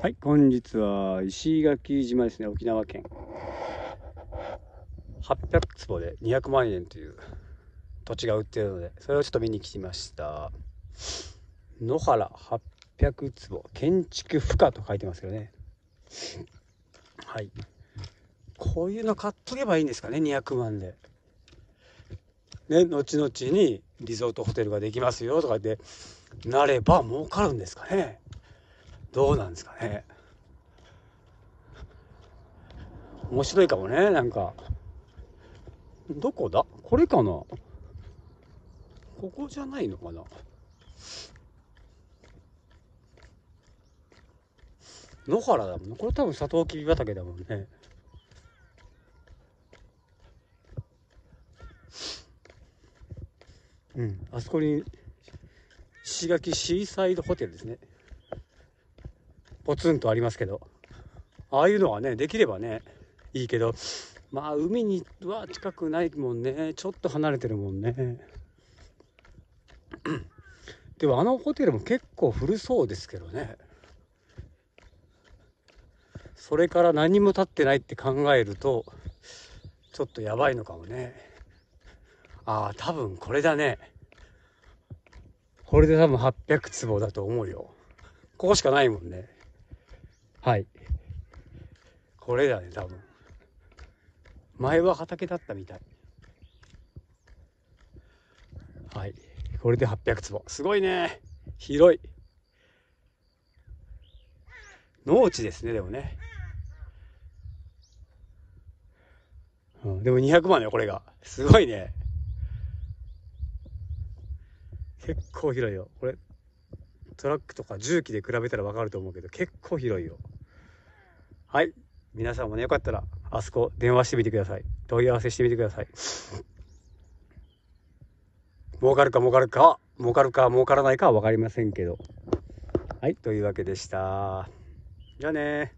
はい、本日は石垣島ですね、沖縄県。800坪で200万円という土地が売ってるので、それをちょっと見に来ました。野原800坪、建築不可と書いてますよね。はい。こういうの買っとけばいいんですかね、200万で。ね、後々にリゾートホテルができますよとかってなれば儲かるんですかね。どうなんですかね。面白いかもねなんか。どこだ？これかな？ここじゃないのかな？野原だもんこれ多分サトウキビ畑だもんね。うんあそこに石垣シーサイドホテルですね。ポツンとありますけど。ああいうのがねできればねいいけど。まあ海には近くないもんね。ちょっと離れてるもんね。でもあのホテルも結構古そうですけどね。それから何も経ってないって考えるとちょっとやばいのかもね。ああ多分これだね。これで多分800坪だと思うよ。ここしかないもんね。はい。これだね多分。前は畑だったみたい。はい。これで800坪。すごいね。広い。農地ですねでもね、うん、でも200万よこれが。すごいね。結構広いよ。これトラックとか重機で比べたら分かると思うけど結構広いよ。はい。皆さんもねよかったらあそこ電話してみてください。問い合わせしてみてください。儲かるか儲かるか。儲かるか儲からないかは分かりませんけど。はいというわけでした。じゃあね